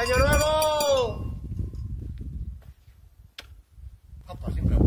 ¡Feliz año nuevo! Opa, siempre